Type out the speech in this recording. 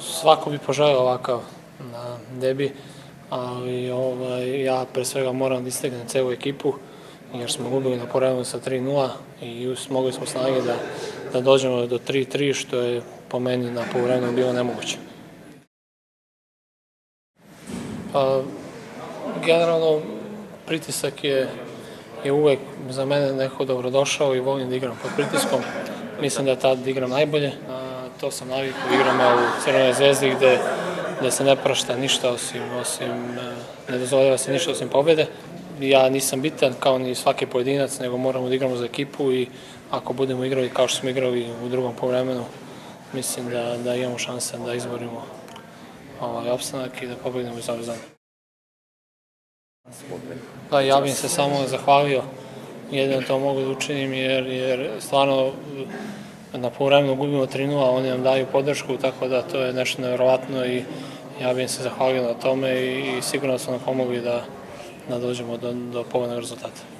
Svako bi poželeo ovakav na debi, ali ovaj, ja pre svega moram da istegnem celu ekipu, jer smo gubili na porednu sa 3-0 i mogli smo snage da, da dođemo do 3-3, što je po meni na povremenu bilo nemoguće. Pa, generalno, pritisak je, je uvek za mene neko dobrodošao i volim da igram pod pritiskom. Mislim da tad igram najbolje. A, to sam navikao, igramo u Crvenoj zvezdi gde, gde se ne prašta ništa osim, osim ne dozvoljava se ništa osim pobede. Ja nisam bitan kao ni svaki pojedinac, nego moramo da igramo za ekipu i ako budemo igrali kao što smo igrali u drugom povremenu, mislim da, da imamo šanse da izborimo ovaj opstanak i da pobedimo iz ove zone. Pa ja bih se samo zahvalio jedino to mogu da učinim jer, jer stvarno na povremenu gubimo 3-0, oni nam daju podršku, tako da to je nešto nevjerovatno i ja bih se zahvalio na tome i, i sigurno su nam pomogli da, da dođemo do, do povoljnog rezultata.